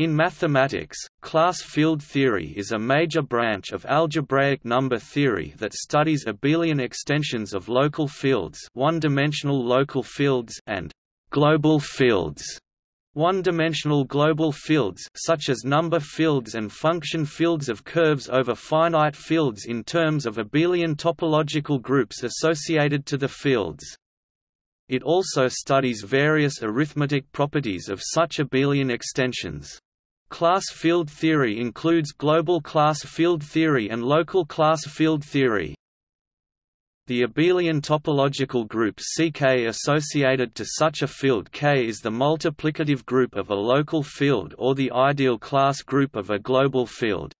In mathematics, class field theory is a major branch of algebraic number theory that studies abelian extensions of local fields one-dimensional local fields and global fields one-dimensional global fields such as number fields and function fields of curves over finite fields in terms of abelian topological groups associated to the fields. It also studies various arithmetic properties of such abelian extensions. Class field theory includes global class field theory and local class field theory. The abelian topological group CK associated to such a field K is the multiplicative group of a local field or the ideal class group of a global field.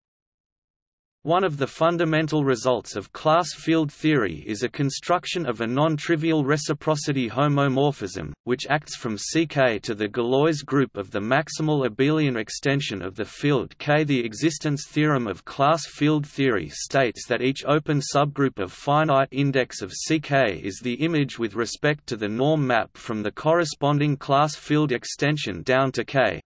One of the fundamental results of class field theory is a construction of a non-trivial reciprocity homomorphism, which acts from Ck to the Galois group of the maximal abelian extension of the field K. The existence theorem of class field theory states that each open subgroup of finite index of Ck is the image with respect to the norm map from the corresponding class field extension down to K,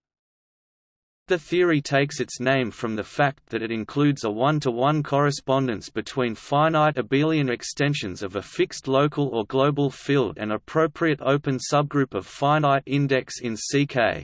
the theory takes its name from the fact that it includes a one-to-one -one correspondence between finite abelian extensions of a fixed local or global field and appropriate open subgroup of finite index in CK.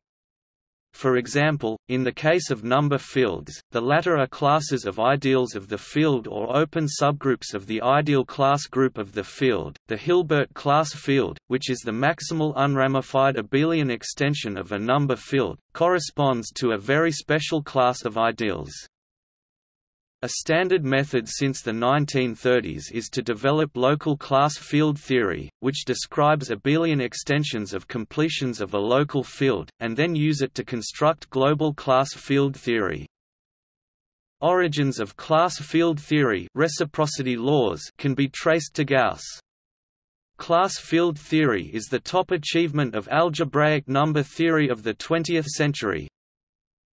For example, in the case of number fields, the latter are classes of ideals of the field or open subgroups of the ideal class group of the field. The Hilbert class field, which is the maximal unramified abelian extension of a number field, corresponds to a very special class of ideals. A standard method since the 1930s is to develop local class field theory, which describes abelian extensions of completions of a local field, and then use it to construct global class field theory. Origins of class field theory reciprocity laws can be traced to Gauss. Class field theory is the top achievement of algebraic number theory of the 20th century,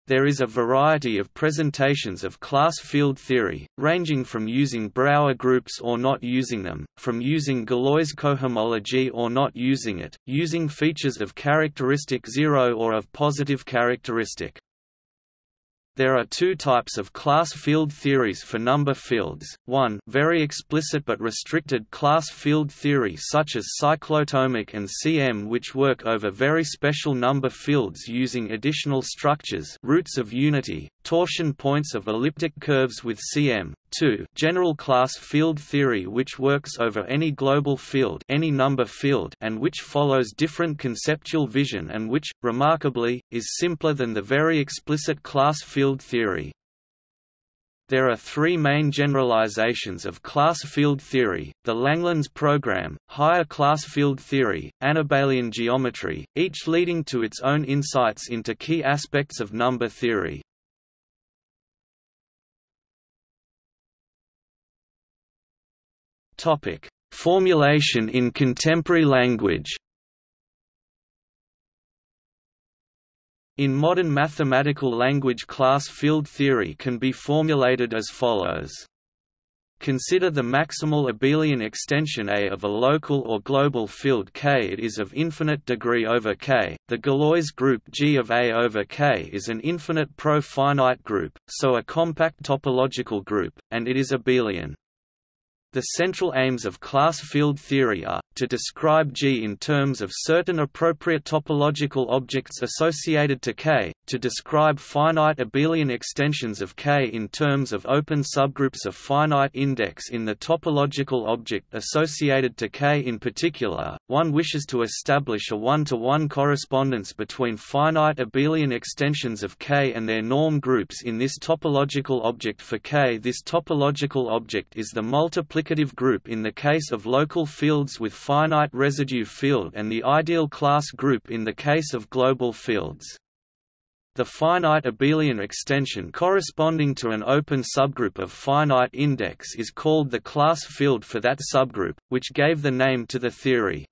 there is a variety of presentations of class field theory, ranging from using Brauer groups or not using them, from using Galois cohomology or not using it, using features of characteristic zero or of positive characteristic. There are two types of class field theories for number fields, one very explicit but restricted class field theory such as cyclotomic and CM which work over very special number fields using additional structures roots of unity, torsion points of elliptic curves with CM, 2 general class field theory which works over any global field any number field and which follows different conceptual vision and which, remarkably, is simpler than the very explicit class field theory. There are three main generalizations of class field theory, the Langlands program, higher class field theory, Abelian geometry, each leading to its own insights into key aspects of number theory. Topic: Formulation in contemporary language. In modern mathematical language class field theory can be formulated as follows. Consider the maximal abelian extension A of a local or global field K. It is of infinite degree over K. The Galois group G of A over K is an infinite pro-finite group, so a compact topological group, and it is abelian. The central aims of class field theory are, to describe G in terms of certain appropriate topological objects associated to K, to describe finite abelian extensions of K in terms of open subgroups of finite index in the topological object associated to K in particular, one wishes to establish a one-to-one -one correspondence between finite abelian extensions of K and their norm groups in this topological object for K. This topological object is the multiplicative multiplicative group in the case of local fields with finite residue field and the ideal class group in the case of global fields. The finite abelian extension corresponding to an open subgroup of finite index is called the class field for that subgroup, which gave the name to the theory.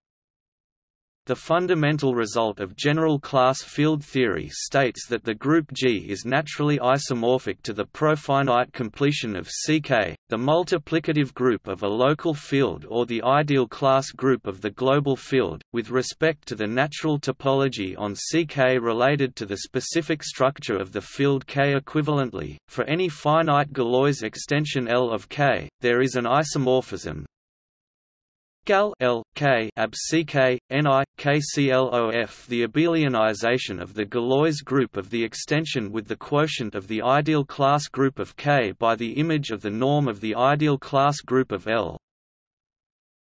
The fundamental result of general class field theory states that the group G is naturally isomorphic to the profinite completion of CK, the multiplicative group of a local field or the ideal class group of the global field, with respect to the natural topology on CK related to the specific structure of the field K. Equivalently, for any finite Galois extension L of K, there is an isomorphism, Gal L K ab CK Ni KCLOF the abelianization of the Galois group of the extension with the quotient of the ideal class group of K by the image of the norm of the ideal class group of L.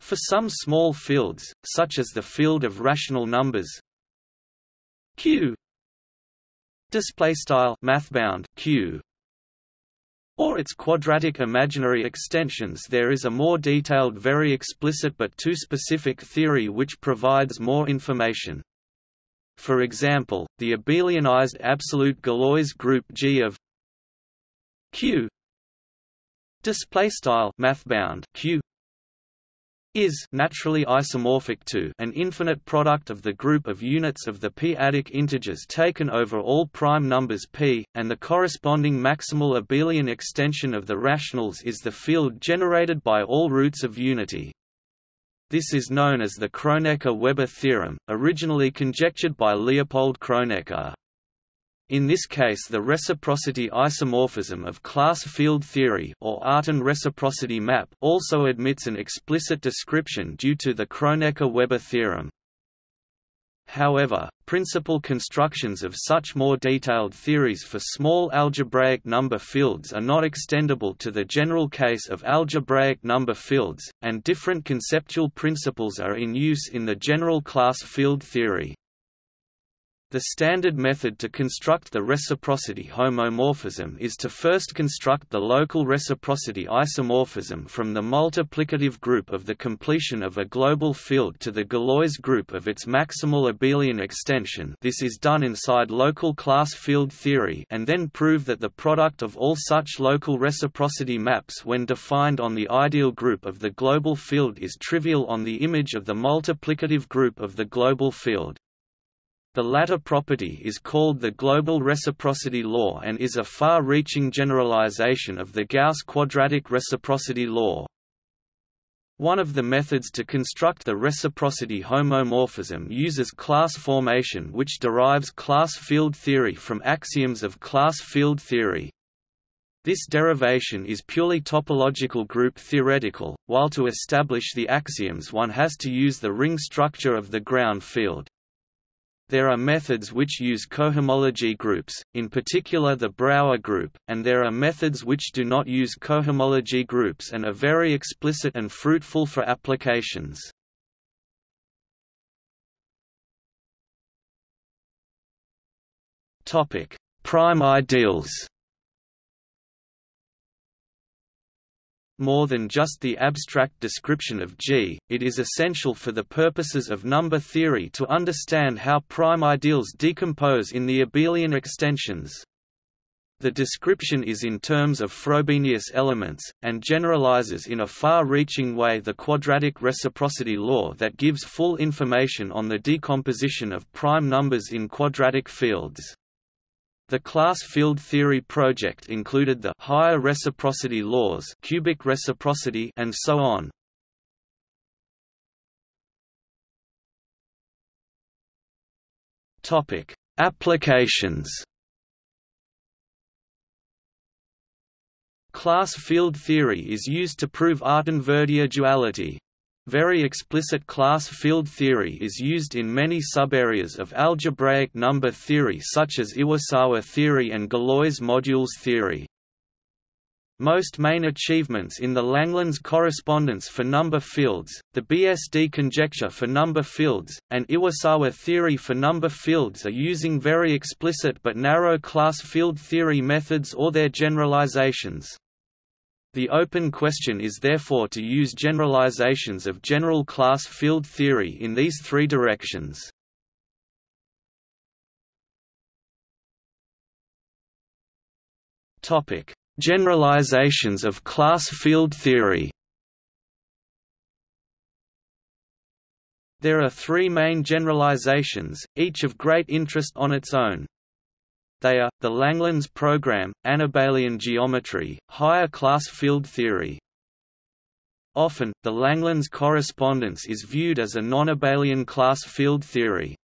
For some small fields, such as the field of rational numbers Q display style mathbound Q or its quadratic imaginary extensions there is a more detailed very explicit but too specific theory which provides more information. For example, the abelianized absolute Galois group G of Q display style mathbound Q is naturally isomorphic to an infinite product of the group of units of the p-adic integers taken over all prime numbers p, and the corresponding maximal abelian extension of the rationals is the field generated by all roots of unity. This is known as the Kronecker-Weber theorem, originally conjectured by Leopold Kronecker. In this case the reciprocity isomorphism of class field theory or Artin reciprocity map also admits an explicit description due to the Kronecker-Weber theorem. However, principal constructions of such more detailed theories for small algebraic number fields are not extendable to the general case of algebraic number fields, and different conceptual principles are in use in the general class field theory. The standard method to construct the reciprocity homomorphism is to first construct the local reciprocity isomorphism from the multiplicative group of the completion of a global field to the Galois group of its maximal abelian extension this is done inside local class field theory and then prove that the product of all such local reciprocity maps when defined on the ideal group of the global field is trivial on the image of the multiplicative group of the global field. The latter property is called the global reciprocity law and is a far-reaching generalization of the Gauss quadratic reciprocity law. One of the methods to construct the reciprocity homomorphism uses class formation which derives class field theory from axioms of class field theory. This derivation is purely topological group theoretical, while to establish the axioms one has to use the ring structure of the ground field. There are methods which use cohomology groups, in particular the Brauer group, and there are methods which do not use cohomology groups and are very explicit and fruitful for applications. Prime ideals more than just the abstract description of G, it is essential for the purposes of number theory to understand how prime ideals decompose in the abelian extensions. The description is in terms of Frobenius elements, and generalizes in a far-reaching way the quadratic reciprocity law that gives full information on the decomposition of prime numbers in quadratic fields. The class field theory project included the higher reciprocity laws, cubic reciprocity, and so on. Topic: Applications. Class field theory is used to prove Artin-Verdier duality. Very explicit class field theory is used in many subareas of algebraic number theory such as Iwasawa theory and Galois modules theory. Most main achievements in the Langlands correspondence for number fields, the BSD conjecture for number fields, and Iwasawa theory for number fields are using very explicit but narrow class field theory methods or their generalizations. The open question is therefore to use generalizations of general class field theory in these three directions. Topic: Generalizations of class field theory. There are three main generalizations, each of great interest on its own. They are, the Langlands program, Anabelian geometry, higher class field theory. Often, the Langlands correspondence is viewed as a non-abelian class field theory.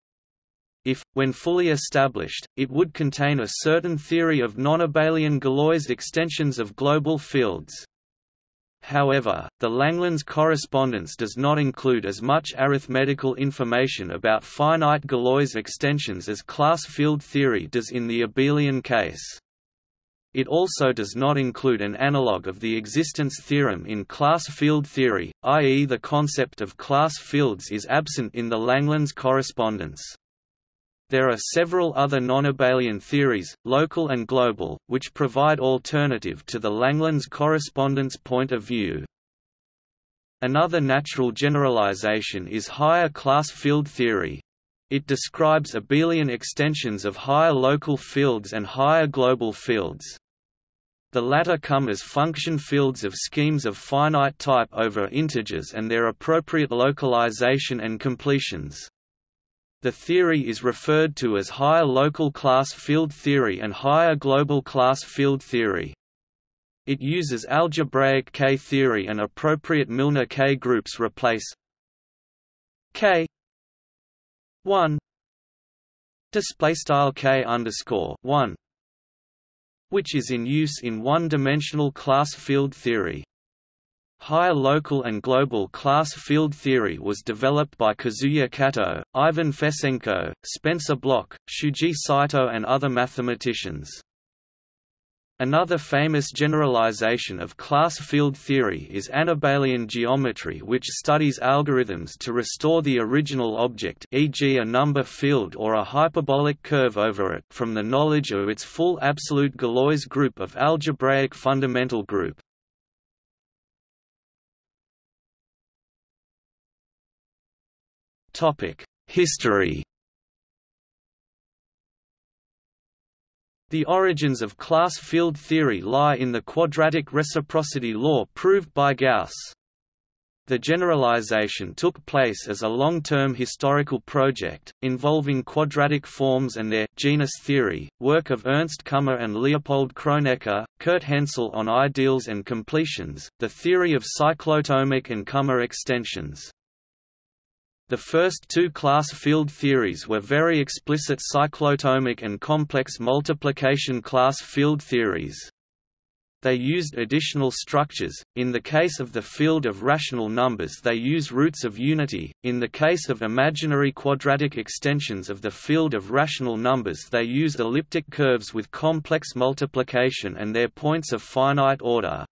If, when fully established, it would contain a certain theory of non-abelian Galois extensions of global fields. However, the Langlands correspondence does not include as much arithmetical information about finite Galois extensions as class field theory does in the abelian case. It also does not include an analogue of the existence theorem in class field theory, i.e. the concept of class fields is absent in the Langlands correspondence. There are several other non-abelian theories, local and global, which provide alternative to the Langlands correspondence point of view. Another natural generalization is higher class field theory. It describes abelian extensions of higher local fields and higher global fields. The latter come as function fields of schemes of finite type over integers and their appropriate localization and completions. The theory is referred to as higher local class field theory and higher global class field theory. It uses algebraic K-theory and appropriate Milnor K groups replace K 1 display style K underscore 1 which is in use in one-dimensional class field theory. Higher local and global class field theory was developed by Kazuya Kato, Ivan Fesenko, Spencer Bloch, Shuji Saito and other mathematicians. Another famous generalization of class field theory is Anabelian geometry which studies algorithms to restore the original object e.g. a number field or a hyperbolic curve over it from the knowledge of its full absolute Galois group of algebraic fundamental group. History The origins of class field theory lie in the quadratic reciprocity law proved by Gauss. The generalization took place as a long-term historical project, involving quadratic forms and their genus theory, work of Ernst Kummer and Leopold Kronecker, Kurt Hensel on ideals and completions, the theory of cyclotomic and Kummer extensions. The first two class field theories were very explicit cyclotomic and complex multiplication class field theories. They used additional structures, in the case of the field of rational numbers they use roots of unity, in the case of imaginary quadratic extensions of the field of rational numbers they use elliptic curves with complex multiplication and their points of finite order.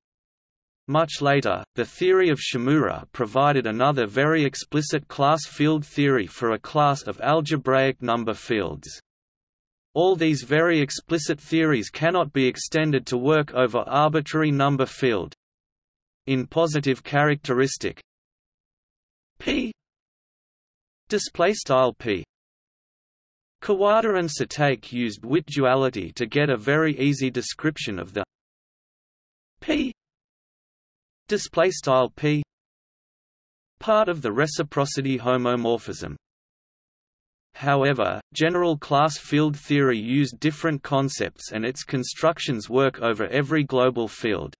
Much later, the theory of Shimura provided another very explicit class field theory for a class of algebraic number fields. All these very explicit theories cannot be extended to work over arbitrary number field. In positive characteristic P display style P Kawada and Satake used Witt duality to get a very easy description of the P display style p part of the reciprocity homomorphism However, general class field theory used different concepts and its constructions work over every global field.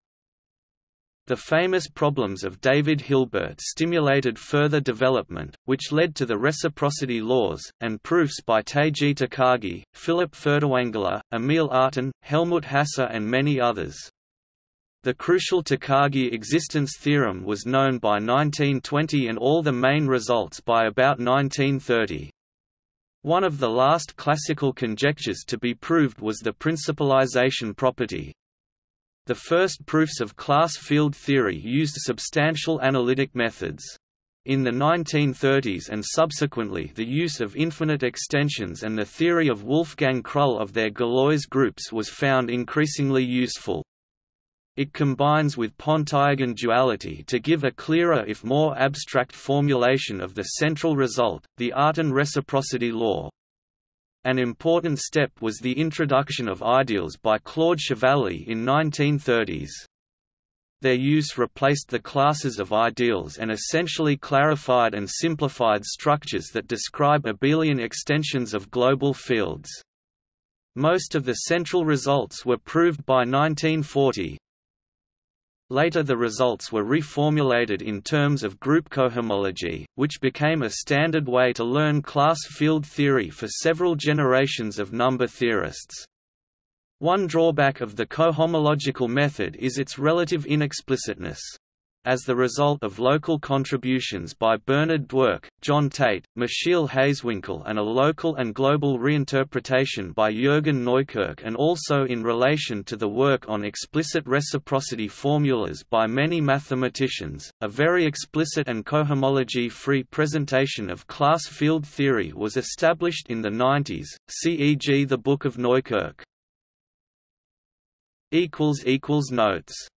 The famous problems of David Hilbert stimulated further development, which led to the reciprocity laws, and proofs by Teiji Takagi, Philip Furtwängler, Emil Artin, Helmut Hasse and many others. The crucial Takagi existence theorem was known by 1920 and all the main results by about 1930. One of the last classical conjectures to be proved was the principalization property. The first proofs of class field theory used substantial analytic methods. In the 1930s and subsequently the use of infinite extensions and the theory of Wolfgang Krull of their Galois groups was found increasingly useful. It combines with Pontryagin duality to give a clearer if more abstract formulation of the central result, the Artin reciprocity law. An important step was the introduction of ideles by Claude Chevalley in 1930s. their use replaced the classes of ideals and essentially clarified and simplified structures that describe abelian extensions of global fields. Most of the central results were proved by 1940, Later the results were reformulated in terms of group cohomology, which became a standard way to learn class field theory for several generations of number theorists. One drawback of the cohomological method is its relative inexplicitness as the result of local contributions by Bernard Dwork, John Tate, Michiel Hazewinkel and a local and global reinterpretation by Jürgen Neukirch and also in relation to the work on explicit reciprocity formulas by many mathematicians, a very explicit and cohomology-free presentation of class field theory was established in the 90s, CEG the Book of Neukirch. Notes